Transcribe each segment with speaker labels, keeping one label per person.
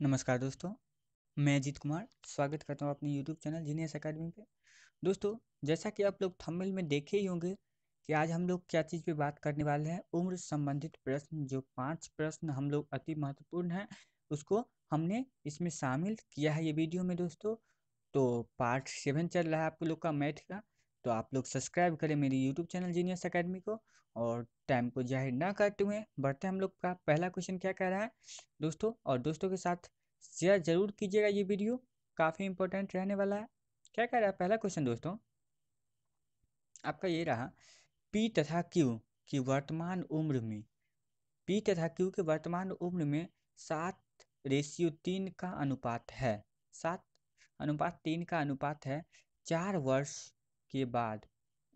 Speaker 1: नमस्कार दोस्तों, मैं अजीत कुमार, स्वागत करता हूँ अपने यूट्यूब चैनल जीनियस अकेडमी पे। दोस्तों, जैसा कि आप लोग थंबनेल में देखे ही होंगे कि आज हम लोग क्या चीज़ पे बात करने वाले हैं, उम्र संबंधित प्रश्न। जो पाँच प्रश्न हम लोग अति महत्वपूर्ण हैं, उसको हमने इसमें शामिल किया है ये वीडियो में दोस्तों। तो पार्ट सेवन चल रहा है आप लोग का मैथ का। तो आप लोग सब्सक्राइब करें मेरी यूट्यूब चैनल जीनियस अकेडमी को और टाइम को ज़ाहिर ना करते हुए बढ़ते हम लोग का पहला क्वेश्चन क्या कह रहा है? दोस्तों और दोस्तों के साथ शेयर ज़रूर कीजिएगा ये वीडियो, काफ़ी इंपॉर्टेंट रहने वाला है। क्या कह रहा है? पहला क्वेश्चन दोस्तों, आपका ये रहा, पी तथा क्यू की वर्तमान उम्र में, पी तथा क्यू के वर्तमान उम्र में सात रेशियो तीन का अनुपात है, सात अनुपात तीन का अनुपात है, चार वर्ष के बाद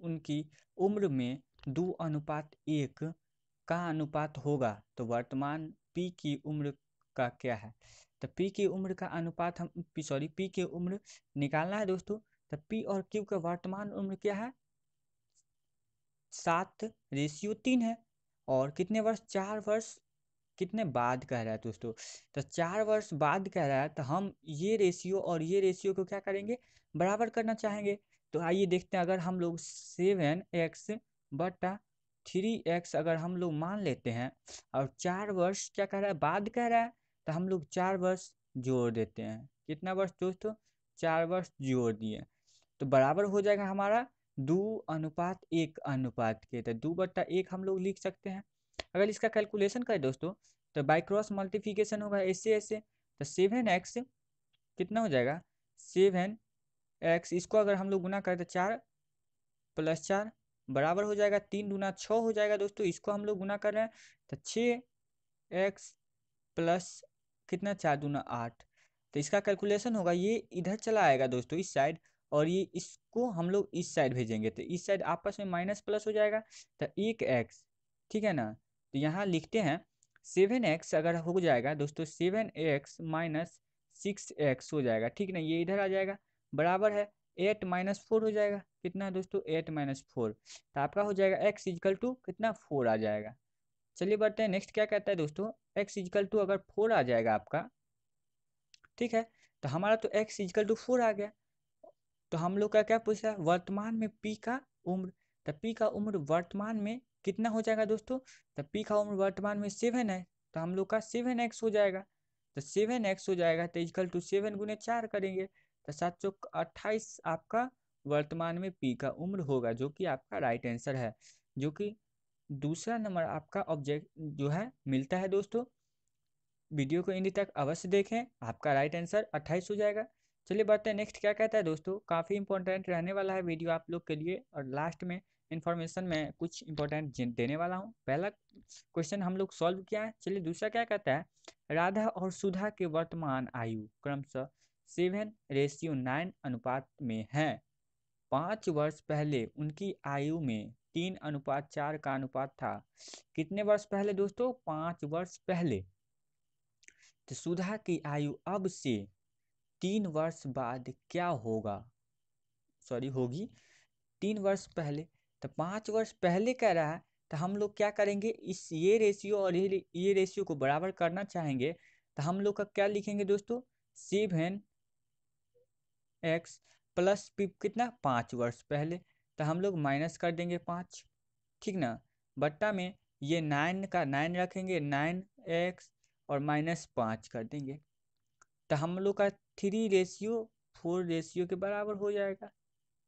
Speaker 1: उनकी उम्र में दो अनुपात एक का अनुपात होगा। तो वर्तमान पी की उम्र का क्या है? तो पी की उम्र का अनुपात हम सॉरी पी की उम्र निकालना है दोस्तों। तो पी और क्यू का वर्तमान उम्र क्या है? सात रेशियो तीन है। और कितने वर्ष? चार वर्ष कितने बाद कह रहा है दोस्तों? तो चार वर्ष बाद कह रहा है तो हम ये रेशियो और ये रेशियो को क्या करेंगे? बराबर करना चाहेंगे। तो आइए देखते हैं, अगर हम लोग सेवन एक्स बटा थ्री एक्स अगर हम लोग मान लेते हैं, और चार वर्ष क्या कह रहा है? बाद कह रहा है तो हम लोग चार वर्ष जोड़ देते हैं। कितना वर्ष दोस्तों? चार वर्ष जोड़ दिए। तो बराबर हो जाएगा हमारा दो अनुपात एक अनुपात के। तो दो बट्टा एक हम लोग लिख सकते हैं। अगर इसका कैलकुलेशन करें दोस्तों तो बाई क्रॉस मल्टीप्लीकेशन होगा ऐसे ऐसे। तो सेवन एक्स कितना हो जाएगा? सेवन एक्स इसको अगर हम लोग गुना करें तो चार प्लस चार बराबर हो जाएगा तीन गुना छः हो जाएगा दोस्तों, इसको हम लोग गुना कर रहे हैं तो छः एक्स प्लस कितना? चार दूना आठ। तो इसका कैलकुलेशन होगा, ये इधर चला आएगा दोस्तों, इस साइड, और ये इसको हम लोग इस साइड भेजेंगे तो इस साइड आपस में माइनस प्लस हो जाएगा तो एक एक्स, ठीक है ना? तो यहाँ लिखते हैं, सेवन एक्स अगर हो जाएगा दोस्तों, seven x minus six x हो जाएगा, ठीक ना? ये इधर आ जाएगा बराबर है एट माइनस फोर हो जाएगा। कितना है दोस्तों? एट माइनस फोर तो आपका हो जाएगा एक्स इजकल टू कितना? फोर आ जाएगा। चलिए बढ़ते हैं। नेक्स्ट क्या कहता है दोस्तों? एक्स इजकल टू अगर फोर आ जाएगा आपका, ठीक है? तो हमारा तो x is equal to four आ गया। तो हम लोग का क्या पूछा है? वर्तमान में पी का उम्र। तो पी का उम्र वर्तमान में कितना हो जाएगा दोस्तों? तो पी का उम्र वर्तमान में सेवन है। तो हम लोग का सेवन एक्स हो जाएगा। तो सेवन एक्स हो जाएगा तो इजकल टू सेवन गुने चार करेंगे। तो सात सौ अट्ठाईस आपका वर्तमान में पी का उम्र होगा, जो कि आपका राइट आंसर है, जो कि दूसरा नंबर आपका ऑब्जेक्ट जो है, मिलता है दोस्तों। वीडियो को इन तक अवश्य देखें, आपका राइट आंसर अट्ठाईस हो जाएगा। चलिए बढ़ते हैं नेक्स्ट क्या कहता है दोस्तों? काफ़ी इंपॉर्टेंट रहने वाला है वीडियो आप लोग के लिए, और लास्ट में इन्फॉर्मेशन में कुछ इंपॉर्टेंट देने वाला हूँ। पहला क्वेश्चन हम लोग सॉल्व किया है। चलिए दूसरा क्या कहता है? राधा और सुधा के वर्तमान आयु, क्रमशः सेवन रेशियो नाइन अनुपात में है। पाँच वर्ष पहले उनकी आयु में तीन अनुपात चार का अनुपात था। कितने वर्ष पहले दोस्तों? पाँच वर्ष पहले। तो सुधा की आयु अब से तीन वर्ष बाद क्या होगा? सॉरी, होगी। तीन वर्ष पहले। तो पाँच वर्ष पहले कह रहा है तो हम लोग क्या करेंगे? इस ये रेशियो और ये ये रेशियो को बराबर करना चाहेंगे तो हम लोग का क्या लिखेंगे दोस्तों? सेवन एक्स प्लस कितना? पाँच वर्ष पहले। तो हम लोग माइनस कर देंगे पाँच। ठीक ना? बट्टा में ये नाइन का नाइन रखेंगे, नाइन एक्स और माइनस पाँच कर देंगे। तो हम लोग का थ्री रेशियो, फोर रेशियो के बराबर हो जाएगा।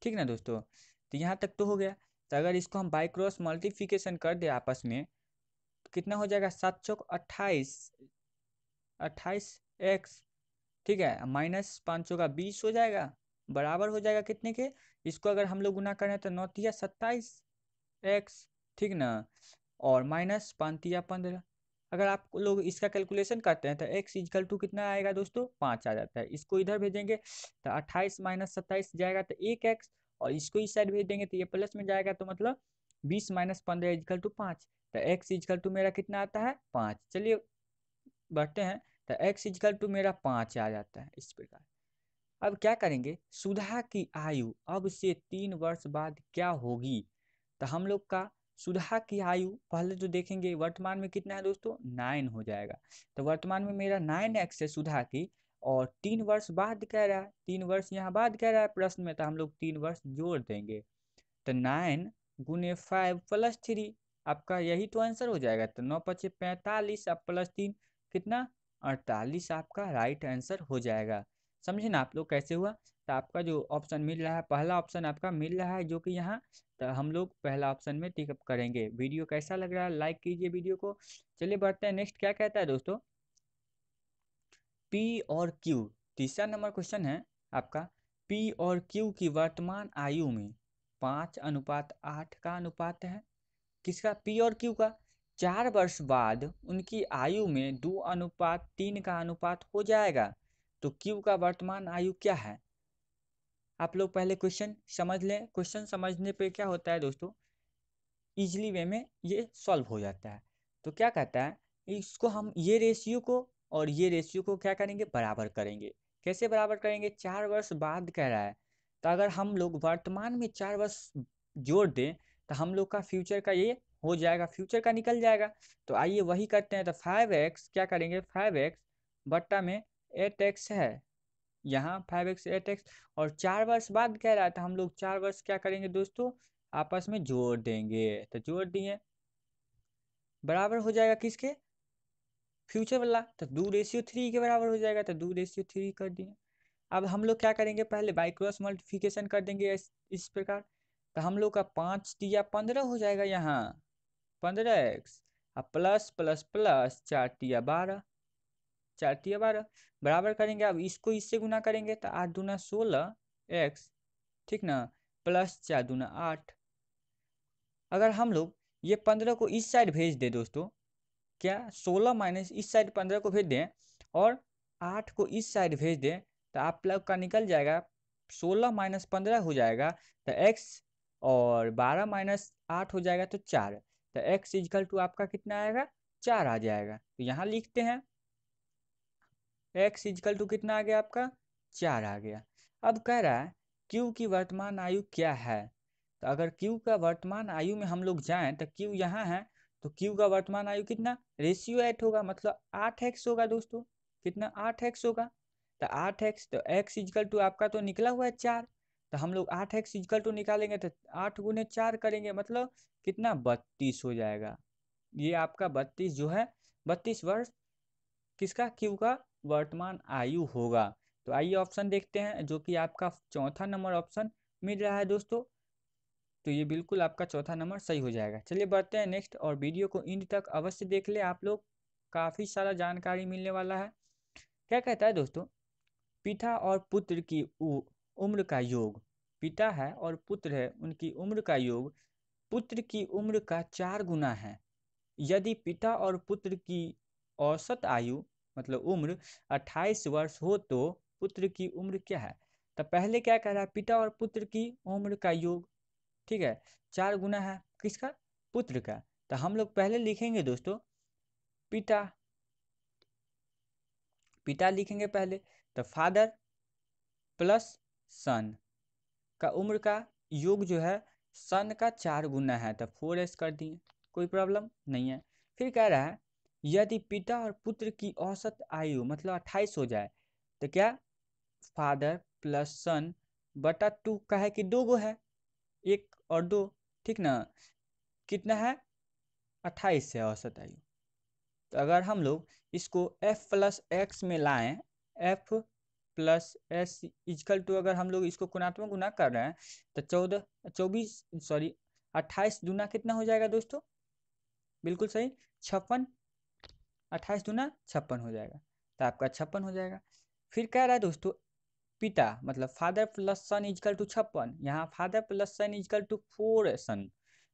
Speaker 1: ठीक ना दोस्तों? तो यहाँ तक तो हो गया। तो अगर इसको हम बाई क्रॉस मल्टीप्लिकेशन कर दे आपस में तो कितना हो जाएगा? सात चौक अट्ठाईस अट्ठाईस एक्स ठीक है, माइनस पाँच का बीस हो जाएगा, बराबर हो जाएगा कितने के? इसको अगर हम लोग गुना करें तो नौतिया सत्ताईस एक्स ठीक ना? और माइनस पाँतिया पंद्रह। अगर आप लोग इसका कैलकुलेशन करते हैं तो एक्स इजकल टू कितना आएगा दोस्तों? पाँच आ जाता है। इसको इधर भेजेंगे तो अट्ठाईस माइनस सत्ताईस जाएगा तो एक एक्स और इसको इस साइड भेज देंगे तो ये प्लस में जाएगा तो मतलब बीस माइनस पंद्रह इजकल टू पाँच। तो एक्स इजकल टू मेरा कितना आता है? पाँच। चलिए, बढ़ते हैं। तो एक्स इजकल टू मेरा पाँच आ जाता है इस प्रकार। अब क्या करेंगे? सुधा की आयु, अब से तीन वर्ष बाद क्या होगी? तो हम लोग का सुधा की आयु, पहले तो देखेंगे वर्तमान में कितना है दोस्तों? नाइन हो जाएगा। तो वर्तमान में मेरा नाइन एक्स है सुधा की, और तीन वर्ष बाद कह रहा है, तीन वर्ष यहाँ बाद कह रहा है प्रश्न में तो हम लोग तीन वर्ष जोड़ देंगे। तो नाइन गुने फाइव प्लस थ्री, आपका यही तो आंसर हो जाएगा। तो नौ पचे पैंतालीस, अब प्लस तीन कितना? अड़तालीस आपका राइट आंसर हो जाएगा। समझे ना आप लोग कैसे हुआ? तो आपका जो ऑप्शन मिल रहा है, पहला ऑप्शन आपका मिल रहा है जो कि यहाँ तो हम लोग पहला ऑप्शन में टिकअप करेंगे। वीडियो कैसा लग रहा है लाइक कीजिए वीडियो को। चलिए बढ़ते हैं नेक्स्ट क्या कहता है दोस्तों? पी और क्यू तीसरा नंबर क्वेश्चन है आपका। पी और क्यू की वर्तमान आयु में पाँच अनुपात आठ का अनुपात है। किसका? पी और क्यू का। चार वर्ष बाद उनकी आयु में दो अनुपात तीन का अनुपात हो जाएगा। तो क्यू का वर्तमान आयु क्या है? आप लोग पहले क्वेश्चन समझ लें। क्वेश्चन समझने पे क्या होता है दोस्तों? इजली वे में ये सॉल्व हो जाता है। तो क्या कहता है? इसको हम ये रेशियो को और ये रेशियो को क्या करेंगे? बराबर करेंगे। कैसे बराबर करेंगे? चार वर्ष बाद कह रहा है। तो अगर हम लोग वर्तमान में चार वर्ष जोड़ दें तो हम लोग का फ्यूचर का ये हो जाएगा फ्यूचर का निकल जाएगा। तो आइए वही करते हैं तो फाइव एक्स क्या करेंगे? फाइव एक्स बट्टा में एट एक्स है। यहाँ फाइव एक्स एट एक्स और चार वर्ष बाद कह रहा था हम लोग चार वर्ष क्या करेंगे दोस्तों? आपस में जोड़ देंगे। तो जोड़ दिए। बराबर हो जाएगा किसके? फ्यूचर वाला। तो दो रेशियो थ्री के बराबर हो जाएगा तो दो रेशियो थ्री कर दिए। अब हम लोग क्या करेंगे? पहले बाई क्रॉस मल्टीफिकेशन कर देंगे इस, इस प्रकार। तो हम लोग का पाँच दिया पंद्रह हो जाएगा यहाँ। पंद्रह एक्स अब प्लस प्लस प्लस चार टिया बारह। चार टिया बारह, बराबर करेंगे, अब इसको इससे गुना करेंगे तो आठ दूना सोलह एक्स ठीक ना? प्लस चार दूना आठ। अगर हम लोग ये पंद्रह को इस साइड भेज दें दोस्तों, क्या सोलह माइनस इस साइड पंद्रह को भेज दें और आठ को इस साइड भेज दें तो आप लोग का निकल जाएगा, सोलह माइनस पंद्रह हो जाएगा तो एक्स और बारह माइनस आठ हो जाएगा तो चार। तो एक्स इजकल टू आपका कितना आएगा? चार आ जाएगा। तो यहाँ लिखते हैं एक्स इजकल टू कितना आ गया आपका? चार आ गया। अब कह रहा है क्यू की वर्तमान आयु क्या है? तो अगर क्यू का वर्तमान आयु में हम लोग जाएँ तो क्यू यहाँ है तो क्यू का वर्तमान आयु कितना? रेशियो एट होगा मतलब आठ एक्स होगा दोस्तों। कितना? आठ एक्स होगा। तो आठ एक्स तो एक्स इजकल टू आपका तो निकला हुआ है चार। तो हम लोग आठ एक्स इजकल टू निकालेंगे तो आठ गुने चार करेंगे मतलब कितना? बत्तीस हो जाएगा। ये आपका बत्तीस जो है, बत्तीस वर्ष किसका, क्यू का? वर्तमान आयु होगा। तो आइए ऑप्शन देखते हैं, जो कि आपका चौथा नंबर ऑप्शन मिल रहा है दोस्तों। तो ये बिल्कुल आपका चौथा नंबर सही हो जाएगा। चलिए बढ़ते हैं नेक्स्ट, और वीडियो को इंड तक अवश्य देख ले आप लोग। काफ़ी सारा जानकारी मिलने वाला है। क्या कहता है दोस्तों? पिता और पुत्र की उम्र का योग। पिता है और पुत्र है, उनकी उम्र का योग। पुत्र की उम्र का चार गुना है। यदि पिता और पुत्र की औसत आयु मतलब उम्र 28 वर्ष हो तो पुत्र की उम्र क्या है? तो पहले क्या कह रहा है? पिता और पुत्र की उम्र का योग। ठीक है, चार गुना है। किसका? पुत्र का। तो हम लोग पहले लिखेंगे दोस्तों। पिता। पिता लिखेंगे पहले। तो फादर प्लस सन का उम्र का योग जो है, सन का चार गुना है तो फोर एस कर दिए, कोई प्रॉब्लम नहीं है। फिर कह रहा है, यदि पिता और पुत्र की औसत आयु मतलब अट्ठाईस हो जाए तो क्या फादर प्लस सन बटा टू का है कि दो गो है? एक और दो, ठीक ना? कितना है? अट्ठाईस है औसत आयु। तो अगर हम लोग इसको एफ़ प्लस एक्स में लाएँ, f plus S is equal to अगर हम लोग इसको गुणात्मक गुना कर रहे हैं तो चौदह, चौबीस, सॉरी, अट्ठाईस दूना कितना हो जाएगा दोस्तों? बिल्कुल सही, छप्पन, अट्ठाईस दूना छप्पन हो जाएगा तो आपका छप्पन हो जाएगा। फिर कह रहा है दोस्तों, पिता मतलब father plus son is equal to छप्पन, यहाँ father plus son is equal to for son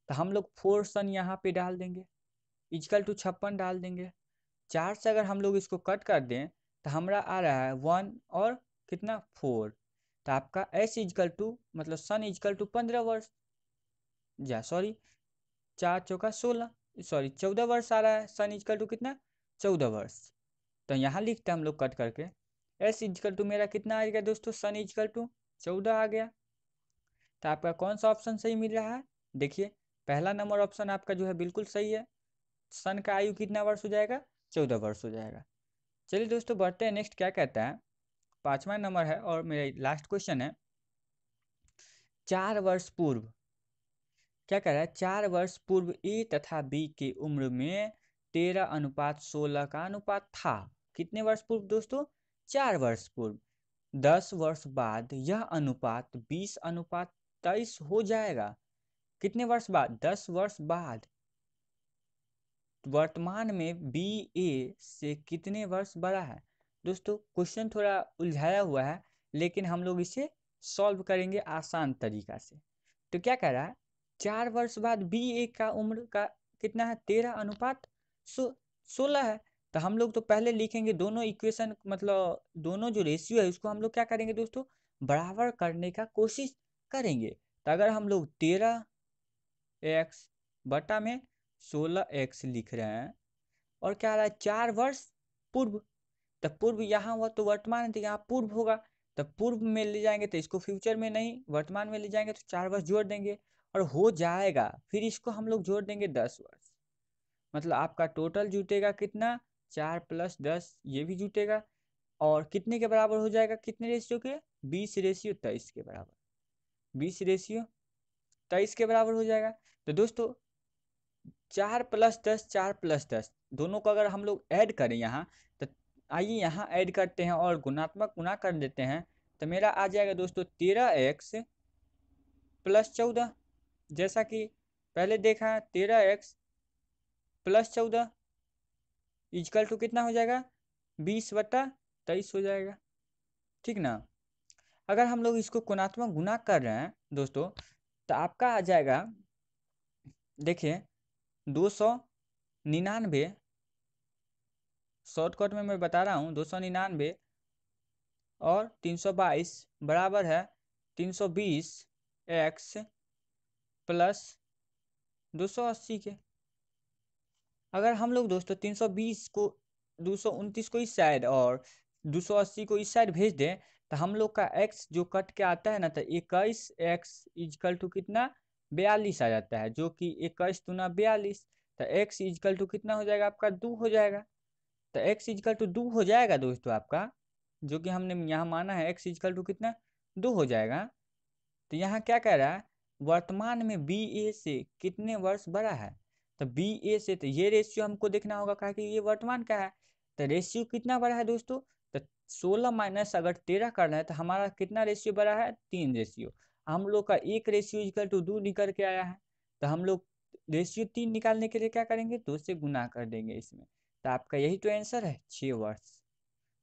Speaker 1: तो हम लोग फोर सन यहाँ पे डाल देंगे, इजकल टू छप्पन डाल देंगे। चार से अगर हम लोग इसको कट कर दें तो हमारा आ रहा है वन और कितना फोर? तो आपका एस इजकल टू मतलब सन इजकल टू पंद्रह वर्ष। जा सॉरी चार चौका सोलह सॉरी चौदह वर्ष आ रहा है। सन इजकल टू कितना? चौदह वर्ष। तो यहाँ लिखते हैं हम लोग कट करके। एस इजकल टू मेरा कितना आ गया दोस्तों? सन इजकल टू, चौदह आ गया। तो आपका कौन सा ऑप्शन सही मिल रहा है? देखिए, पहला नंबर ऑप्शन आपका जो है बिल्कुल सही है। सन का आयु कितना वर्ष हो जाएगा? चौदह वर्ष हो जाएगा। चलिए दोस्तों, बढ़ते हैं। नेक्स्ट क्या कहता है? पाँचवा नंबर है और मेरा लास्ट क्वेश्चन है। चार वर्ष पूर्व, क्या कह रहा है? चार वर्ष पूर्व ए तथा बी की उम्र में तेरह अनुपात सोलह का अनुपात था। कितने वर्ष पूर्व दोस्तों? चार वर्ष पूर्व। दस वर्ष बाद यह अनुपात बीस अनुपात तेईस हो जाएगा। कितने वर्ष बाद? दस वर्ष बाद। वर्तमान में बी ए से कितने वर्ष बड़ा है? दोस्तों क्वेश्चन थोड़ा उलझाया हुआ है, लेकिन हम लोग इसे सॉल्व करेंगे आसान तरीका से। तो क्या कह रहा है? चार वर्ष बाद बी ए का उम्र का कितना है? तेरह अनुपात? सो, सोलह है। तो हम लोग तो पहले लिखेंगे दोनों इक्वेशन मतलब दोनों जो रेशियो है, उसको हम लोग क्या करेंगे दोस्तों? बराबर करने का कोशिश करेंगे। तो अगर हम लोग तेरह एक्स बटा में सोलह एक्स लिख रहे हैं, और क्या रहा है? चार वर्ष पूर्व। तो पूर्व यहाँ हुआ तो वर्तमान है तो यहाँ पूर्व होगा। तो पूर्व में ले जाएँगे तो इसको फ्यूचर में नहीं, वर्तमान में ले जाएँगे तो चार वर्ष जोड़ देंगे, और हो जाएगा। फिर इसको हम लोग जोड़ देंगे दस वर्ष। मतलब आपका टोटल जुटेगा कितना? चार प्लस दस, ये भी जुटेगा। और कितने के बराबर हो जाएगा? कितने रेशियो के? बीस रेशियो तेईस के बराबर। बीस रेशियो तेईस के बराबर हो जाएगा। तो दोस्तों चार प्लस दस, चार प्लस दस। दोनों को अगर हम लोग ऐड करें यहाँ तो आइए यहाँ ऐड करते हैं और गुणात्मक गुना कर देते हैं। तो मेरा आ जाएगा दोस्तों तेरह एक्स प्लस चौदह। जैसा कि पहले देखा, तेरह एक्स प्लस चौदह इजकल टू कितना हो जाएगा? बीस बट्टा तेईस हो जाएगा। ठीक ना? अगर हम लोग इसको गुणात्मक गुना कर रहे हैं दोस्तों तो आपका आ जाएगा, देखिए दो सौ निन्यानवे। शॉर्टकट में मैं बता रहा हूँ, दो सौ निन्यानवे और तीन सौ बाईस बराबर है तीन सौ बीस एक्स प्लस दो सौ अस्सी के। अगर हम लोग दोस्तों तीन सौ बीस को, दो सौ उनतीस को इस साइड और दो सौ अस्सी को इस साइड भेज दें तो हम लोग का एक्स जो कट के आता है ना तो इक्कीस एक्स इजकल टू कितना? बयालीस आ जाता है, जो कि इक्कीस दुना बयालीस तो एक्स इजकल टू कितना हो जाएगा आपका? दो हो जाएगा। तो एक्स इजकल टू दो हो जाएगा दोस्तों आपका, जो कि हमने यहाँ माना है एक्स इजकल टू कितना? दो हो जाएगा। तो यहाँ क्या कह रहा है? वर्तमान में बी ए से कितने वर्ष बड़ा है? तो बी ए से तो ये रेशियो हमको देखना होगा, कहा कि ये वर्तमान का है। तो रेशियो कितना बड़ा है दोस्तों? तो सोलह माइनस अगर तेरह करना है तो हमारा कितना रेशियो बड़ा है? तीन रेशियो हम लोग का एक रेशियो इक्वल टू दो निकल के आया है। तो हम लोग रेशियो तीन निकालने के लिए क्या करेंगे? दो से गुना कर देंगे इसमें। तो आपका यही तो आंसर है छः वर्ष।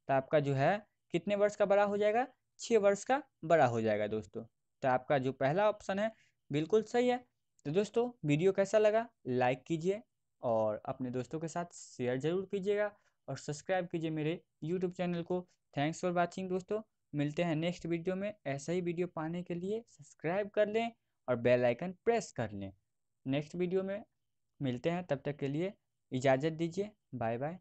Speaker 1: तो आपका जो है, कितने वर्ष का बड़ा हो जाएगा? छः वर्ष का बड़ा हो जाएगा दोस्तों। तो आपका जो पहला ऑप्शन है, बिल्कुल सही है। तो दोस्तों वीडियो कैसा लगा? लाइक कीजिए और अपने दोस्तों के साथ शेयर ज़रूर कीजिएगा और सब्सक्राइब कीजिए मेरे यूट्यूब चैनल को। थैंक्स फॉर वॉचिंग दोस्तों। मिलते हैं नेक्स्ट वीडियो में। ऐसा ही वीडियो पाने के लिए सब्सक्राइब कर लें और बेल आइकन प्रेस कर लें। नेक्स्ट वीडियो में मिलते हैं, तब तक के लिए इजाज़त दीजिए। Bye bye.